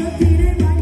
อะ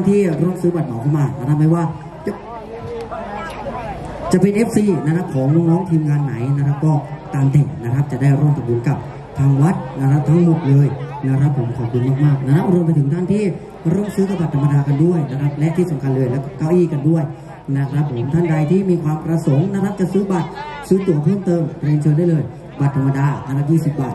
านที่ร่วมซื้อบัตรเหมาเข้ามานะครับไม่ว่าจะจะเป็น FC นะครับของน้องๆทีมงานไหนนะครับ ก็ตามแต่นะครับจะได้ร่วมทำบุญกับทางวัดนะครับทั้งหมดเลยนะครับผมขอบคุณมากๆนะครับรวมไปถึงท่านที่ร่วมซื้อกับบัตรธรรมดากันด้วยนะครับและที่สำคัญเลยแล้วก็เก้าอี้กันด้วยนะครับผมท่านใดที่มีความประสงค์นะครับจะซื้อบัตรซื้อตั๋วเพิ่มเติมเรียนเชิญได้เลย บัตรธรรมดานะครับ20 บาท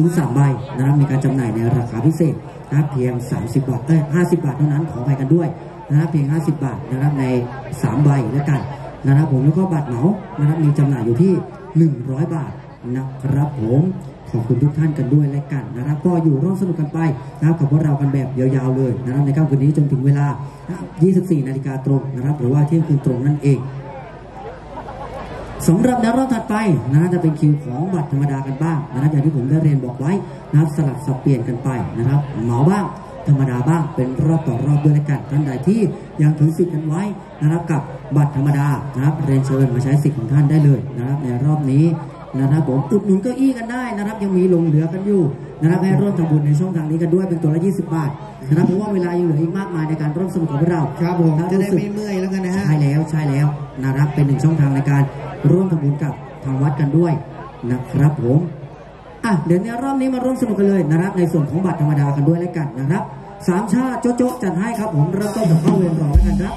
ซื้อสามใบนะครับมีการจำหน่ายในราคาพิเศษนะครับเพียง 30 บาทเอ้ย50 บาทเท่านั้นขอไปกันด้วยนะครับเพียง 50 บาทนะครับใน 3 ใบแล้วกันนะครับผมแล้วก็บัตรเหมานะครับมีจำหน่ายอยู่ที่ 100 บาทนะครับผมขอบคุณทุกท่านกันด้วยและกันนะครับ ก็อยู่ร่วมสนุกกันไปนะครับกับพวกเรากันแบบยาวๆเลยนะครับในค่ำคืนนี้จนถึงเวลา 24 นาฬิกาตรงนะครับ หรือว่าเที่ยงคืนตรงนั่นเอง สำหรับแนวรอบถัดไปนะจะเป็นคิวของบัตรธรรมดากันบ้างนะครับอย่างที่ผมได้เรียนบอกไว้นะครับสลับสับเปลี่ยนกันไปนะครับเหมาบ้างธรรมดาบ้างเป็นรอบต่อรอบด้วยแล้วกันท่านใดที่ยังถือสิทธิ์กันไว้นะครับกับบัตรธรรมดานะครับเรียนเชิญมาใช้สิทธิ์ของท่านได้เลยนะครับในรอบนี้นะครับผมอุดหนุนเก้าอี้กันได้นะครับ ยังมีหลงเหลือกันอยู่นะครับให้ร่วมทำบุญในช่องทางนี้กันด้วยเป็นตัวละ 20 บาทนะครับเพราะว่าเวลายังเหลืออีกมากมายในการร่วมสนุกของพวกเราครับผมนจะได้รู้สึกไม่เมื่อยแล้วกันนะฮะใช่แล้วใช่แล้วนะครับเป็นหนึ่งช่องทางในการ ร่วมทำบุญกับทางวัดกันด้วยนะครับผมอะเดี๋ยวในรอบนี้มาร่วมสนุกกันเลยนะครับ ในส่วนของบัตรธรรมดากันด้วยแล้วกันนะครับสามชาติโจ๊ะจัดให้ครับผมเริ่มต้นกับเข้าเวรรอแล้วกันครับ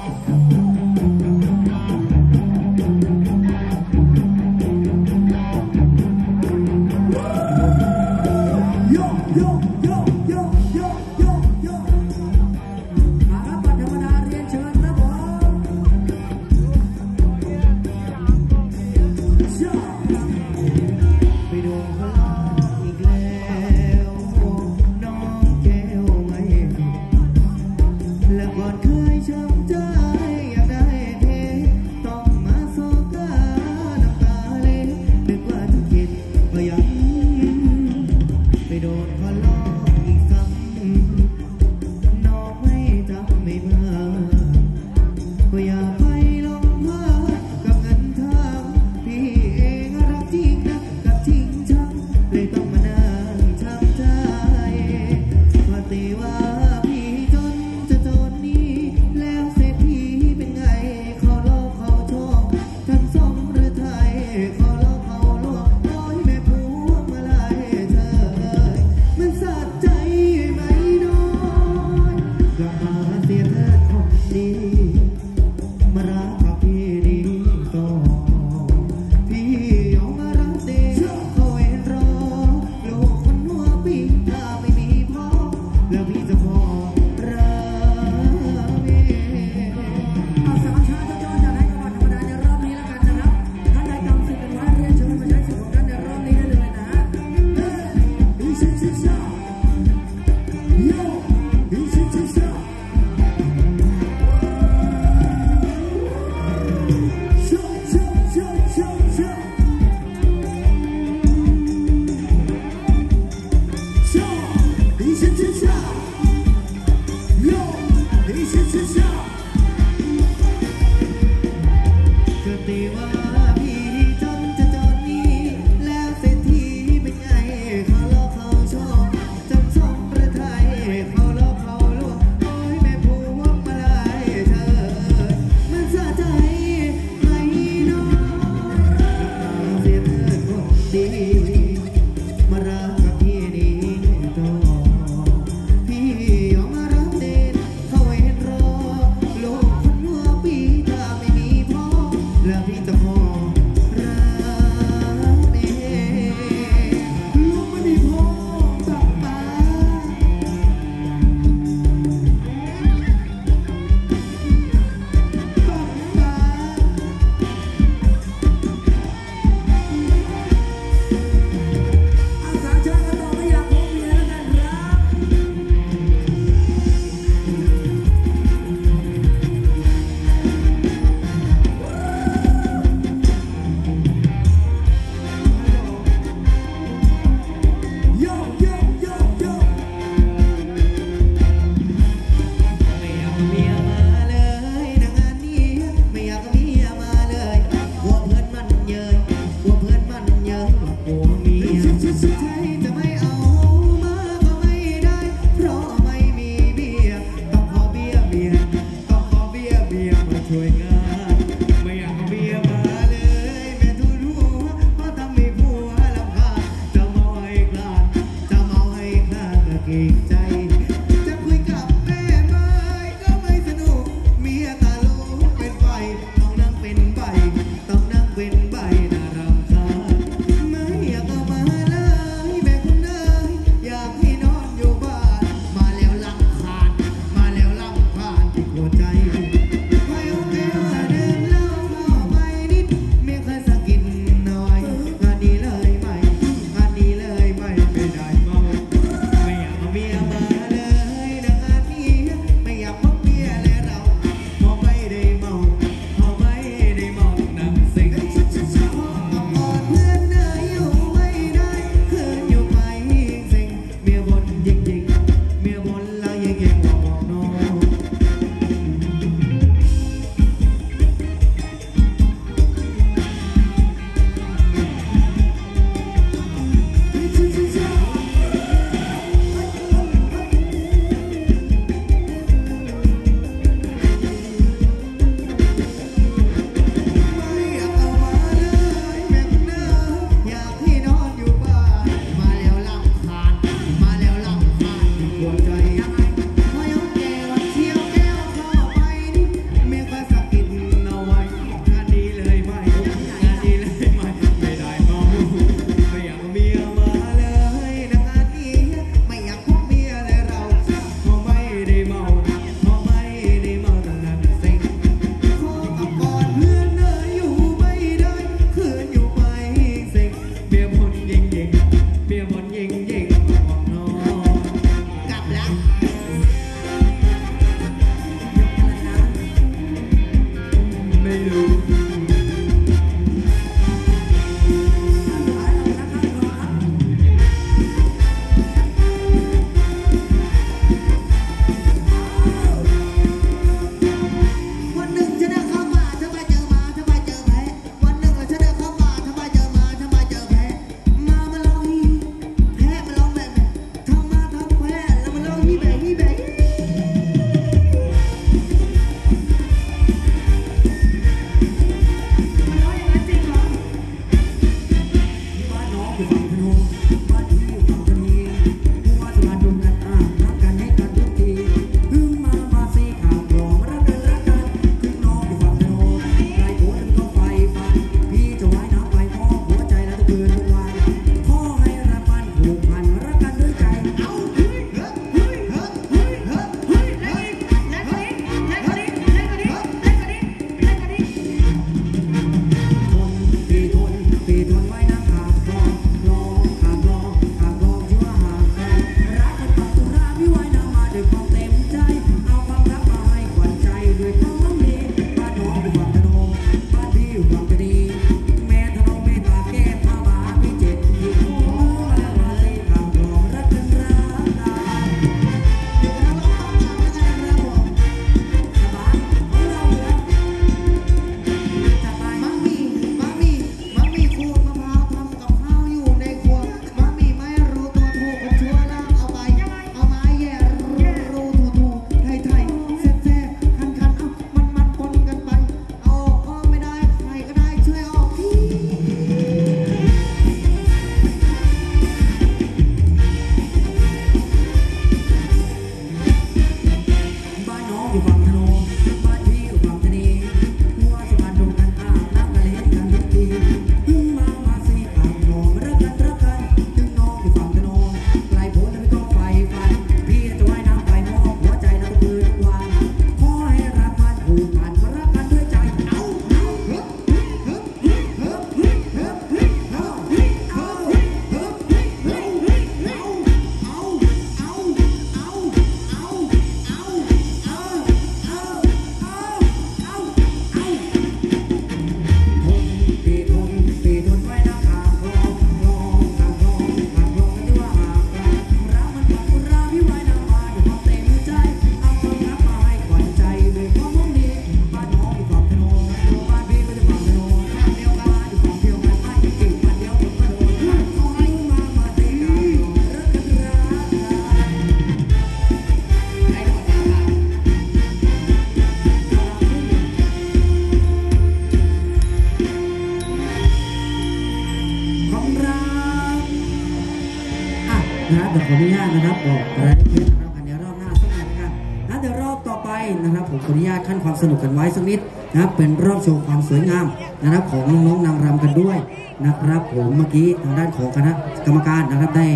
นะครับเดี๋ยวขออนุญาตนะครับบอกรายละเอียดนะครับกันในรอบหน้าสักหน่อยนะครับนะเดี๋ยวรอบต่อไปนะครับ ผมขออนุญาตขั้นความสนุกกันไว้สักนิดนะครับเป็นรอบโชว์ความสวยงามนะครับ ของน้องๆนางรำกันด้วยนะครับ ผมเมื่อกี้ทางด้านของคณะกรรมการนะครับได้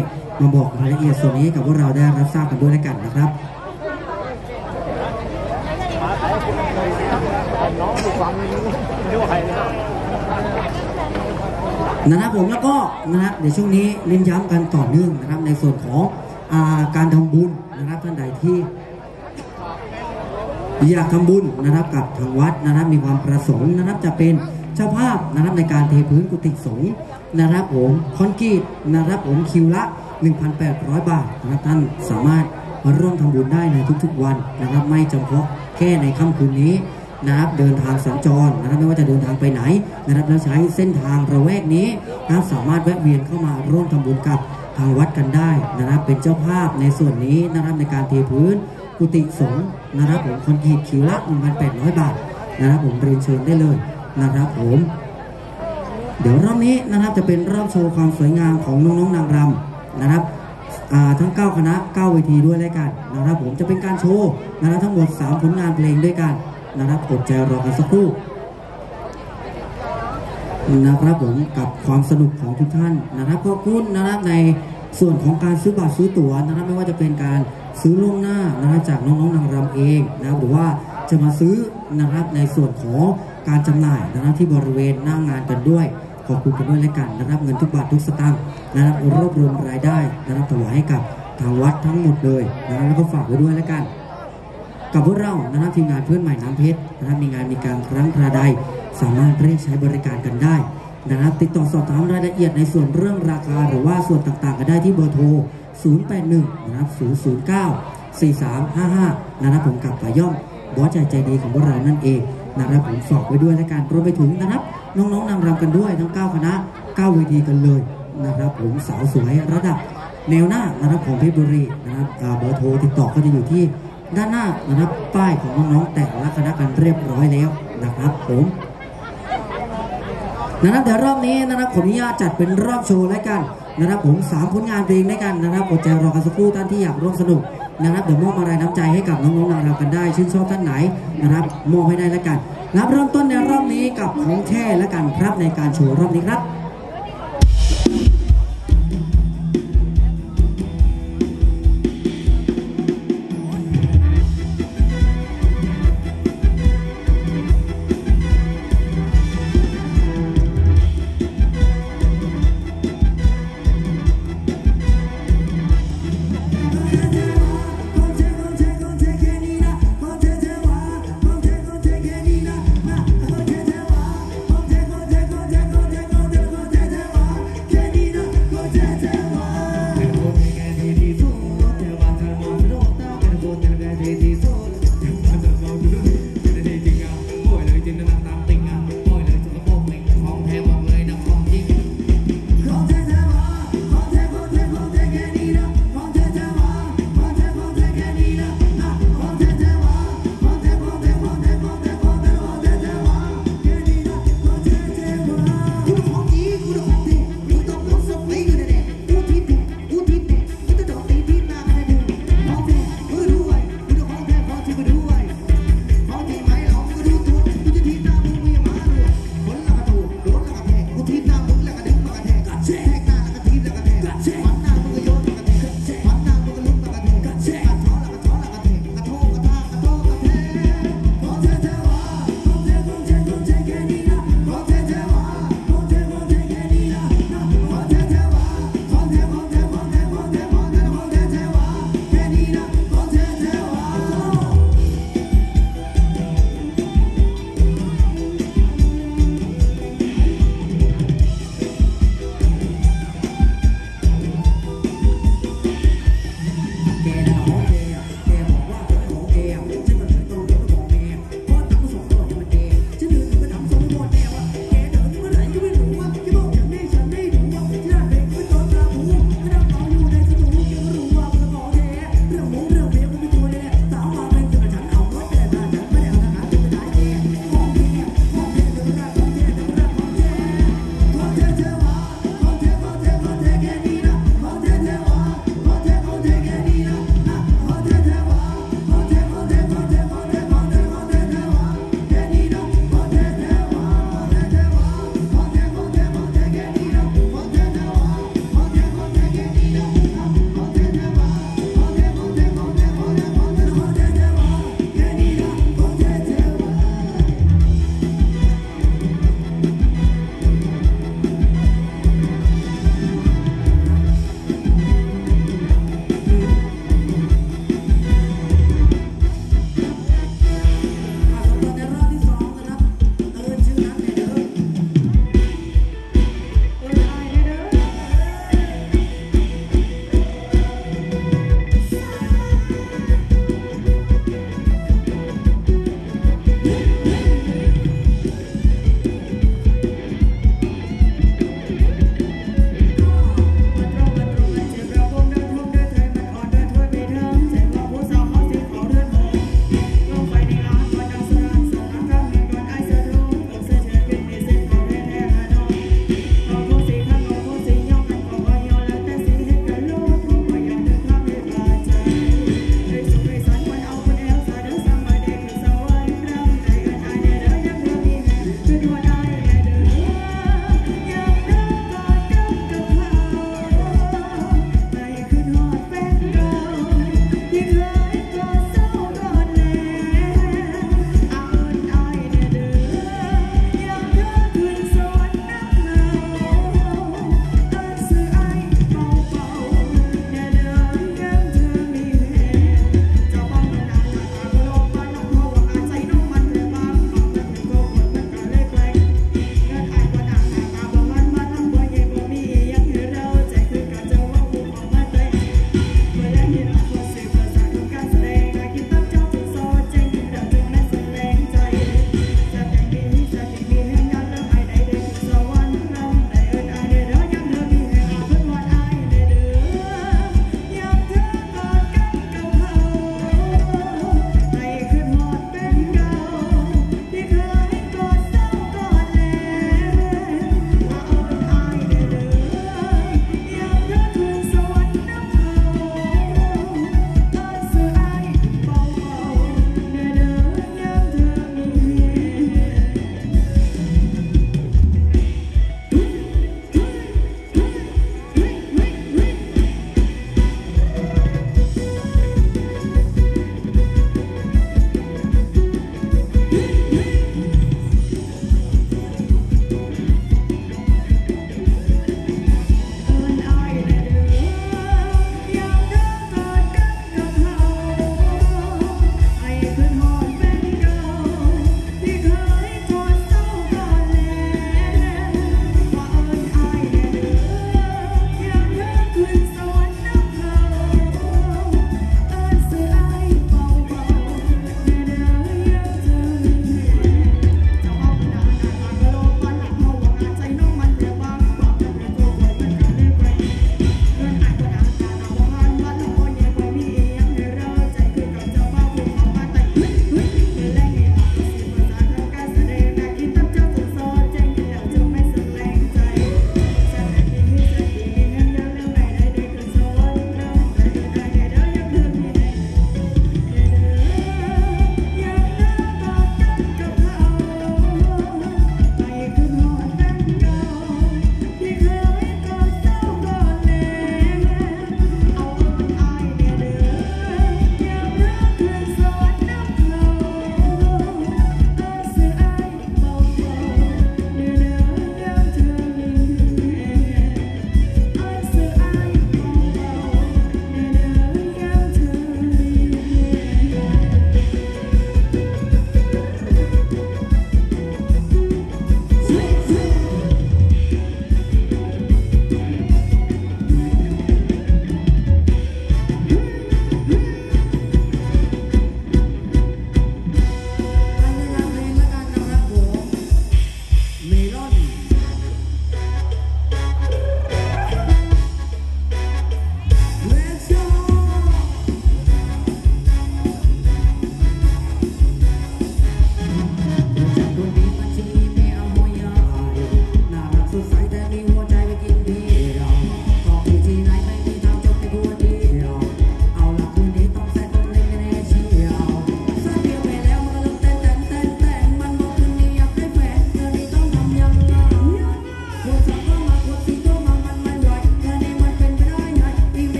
มาบอกรายละเอียดส่วนนี้กับพวกเราได้รับทราบกันด้วยแล้วกันนะครับ นะครับผมแล้วก็นะครับเดี๋ยวช่วงนี้เน้นย้ำกันต่อเนื่องนะครับในส่วนของอาการทำบุญนะครับท่านใดที่ อยากทำบุญนะครับกับทางวัดนะครับมีความประสงค์นะครับจะเป็นเจ้าภาพนะครับในการเทพื้นกุฏิสงฆ์นะครับผมคอนกรีตนะครับผมคิวละ 1,800 บาทนะครับท่านสามารถมาร่วมทำบุญได้ในทุกๆวันนะครับไม่จำเพาะแค่ในค่ำคืนนี้ นะครับเดินทางสัญจรนะครับไม่ว่าจะเดินทางไปไหนนะครับแล้วใช้เส้นทางระแวกนี้นะครับสามารถแวะเวียนเข้ามาร่วมทำบุญกับทางวัดกันได้นะครับเป็นเจ้าภาพในส่วนนี้นะครับในการเทพื้นกุฏิสงฆ์นะครับผมคอนกรีตคิวละ1,800 บาทนะครับผมเรียนเชิญได้เลยนะครับผมเดี๋ยวรอบนี้นะครับจะเป็นรอบโชว์ความสวยงามของน้องๆนางรำนะครับทั้ง 9 คณะ 9 เวทีด้วยแล้วกันนะครับผมจะเป็นการโชว์นะครับทั้งหมด 3 ผลงานเพลงด้วยกัน นะครับอดใจรอกันสักครู่นะครับผมกับความสนุกของทุกท่านนะครับขอบคุณนะครับในส่วนของการซื้อบัตรซื้อตั๋วนะครับไม่ว่าจะเป็นการซื้อล่วงหน้านะครับจากน้องๆนางรำเองนะครับหรือว่าจะมาซื้อนะครับในส่วนของการจำหน่ายนะครับที่บริเวณหน้างานกันด้วย ขอบคุณกันด้วยแล้วกันนะครับเงินทุกบาททุกสตางค์นะครับรวบรวมรายได้นะครับถวายให้กับทางวัดทั้งหมดเลยนะครับแล้วก็ฝากไว้ด้วยแล้วกัน กับพวกเรานะครับทีมงานเพื่อนใหม่น้ำเพชรนะครับมีงานมีการครั้งคราใด สามารถเรียกใช้บริการกันได้นะครับติดต่อสอบถามรายละเอียดในส่วนเรื่องราคาหรือว่าส่วนต่างๆกันได้ที่เบอร์โทร 081 นะครับ 009 4355 นะครับผมกับป่าย่อมบอสใจใจดีของพวกเรานั่นเองนะครับผมฝากไว้ด้วยและกันรวมไปถึงนะครับ น้องๆนางรำกันด้วยทั้ง 9 คณะ 9 เวทีกันเลยนะครับผมสาวสวยระดับแนวหน้านะครับของเพชรบุรีนะครับเบอร์โทรติดต่อก็จะอยู่ที่ ด้านหน้านะครับป้ายของน้องๆแต่ละคณะกันเรียบร้อยแล้วนะครับผมนะครับเดี๋ยวรอบนี้นะครับขออนุญาตจัดเป็นรอบโชว์แล้วกันนะครับผมสามผลงานเพลงด้วยกันนะครับอดใจรอกันสักครู่ท่านที่อยากร่วมสนุกนะครับเดี๋ยวมอบอะไรน้ำใจให้กับน้องๆนางรำกันได้ ชื่นชอบท่านไหนนะครับมอบให้ได้แล้วกันนะครับเริ่มต้นในรอบนี้กับของแท้แล้วกันครับในการโชว์รอบนี้ครับ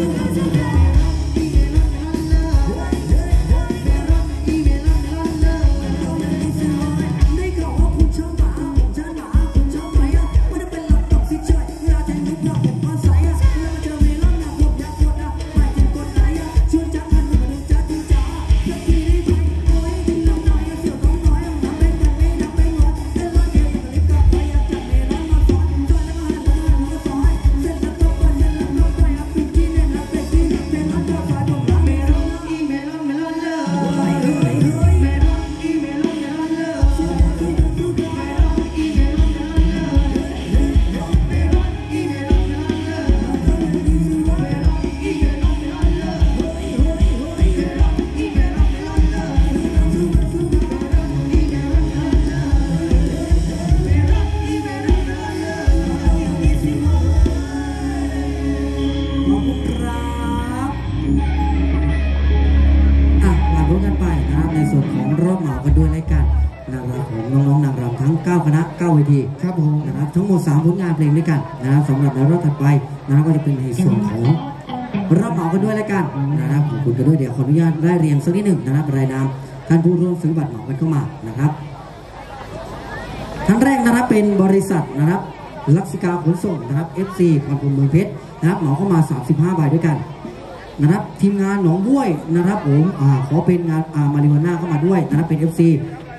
สุดสุ ทีครับผมนะครับทั้งหมด3ผลงานเพลงด้วยกันนะครับสำหรับในรอบถัดไปนะครับก็จะเป็นในส่วนของรอบเหมากันด้วยรายการนะครับขอบคุณกันด้วยเดี๋ยวขออนุญาตได้เรียงสักนิดหนึ่งนะครับรายนามท่านผู้ร่วมซื้อบัตรเหมากันเข้ามานะครับท่านแรกนะครับเป็นบริษัทนะครับลักษิกาขนส่งนะครับ FC พรพรหมเมืองเพชรนะครับเหมาเข้ามา 35ใบด้วยกันนะครับทีมงานหนองบ้วยนะครับผมอ่าขอเป็นงานอ่ามาริวาน่าเข้ามาด้วยนะครับเป็น FC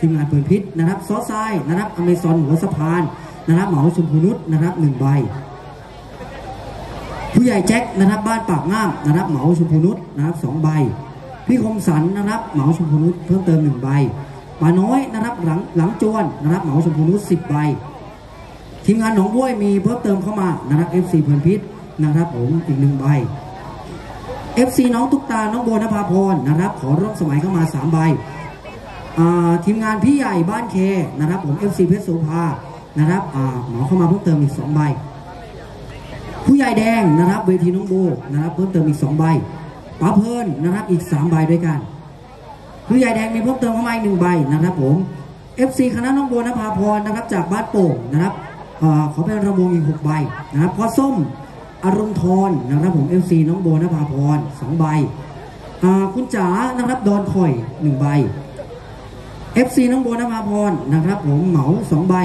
ทีมงานเปิดพิษนะครับซอสไซนะครับอเมซอนหัวสะพานนะครับเหมาชมพูนุชนะครับหนึ่งใบ ผู้ใหญ่แจ็คนะครับบ้านปากง่ามนะครับเหมาชมพูนุชนะครับสองใบ พี่คมสันนะครับเหมาชมพูนุชเพิ่มเติมหนึ่งใบป่าน้อยนะครับหลังหลังจวนนะครับเหมาชมพูนุชสิบใบ ทีมงานหนองบ้วยมีเพิ่มเติมเข้ามานะครับ FC เพลินพิษนะครับผมอีกหนึ่งใบ FC น้องตุ๊กตา น้องโบนภาพรนะครับ ขอร่วมสมัยเข้ามา 3 ใบ ทีมงานพี่ใหญ่บ้านเคนะครับผม FC เพชรโสภานะครับหมอเข้ามาเพิ่มเติมอีก 2 ใบ ผู้ใหญ่แดงนะครับเวทีน้องโบนะครับเพิ่มเติมอีก 2 ใบป้าเพลินนะครับอีก 3 ใบด้วยกัน ผู้ใหญ่แดงมีเพิ่มเติมเข้ามาอีกหนึ่งใบนะครับผม FC คณะน้องโบนภาพรนะครับจากบ้านโป่งนะครับอขอเป็นระวงอีกหกใบนะครับพอส้มอรุณทรนะครับผม FC น้องโบนภาพรสองใบคุณจ๋านะครับดอนคอยหนึ่งใบ FC น้องโบนภาพรนะครับ ผมเหมาสองใบ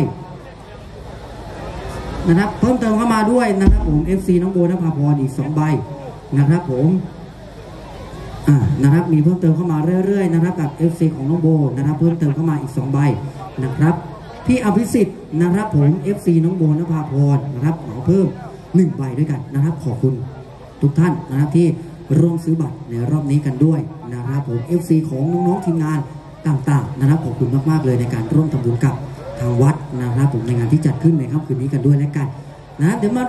นะครับ เพิ่มเติมเข้ามาด้วยนะครับ ผม FC น้องโบนภาพรอีกสองใบนะครับ ผมอ่านะครับมีเพิ่มเติมเข้ามาเรื่อยๆนะครับกับ FC ของน้องโบนะครับ เพิ่มเติมเข้ามาอีก2ใบนะครับพี่อภิสิทธิ์นะครับผม FC น้องโบนภาพรนะครับเหมาเพิ่ม1ใบด้วยกันนะครับ ขอบคุณทุกท่านนะครับที่ร่วมซื้อบัตรในรอบนี้กันด้วยนะครับผม FC ของน้องๆทีมงาน ต่างๆนะครับขอบคุณมากๆเลยในการร่วมทำบุญกับทางวัดนะครับผมในงานที่จัดขึ้นในค่ำคืนนี้กันด้วยและกันนะเดี๋ยวมา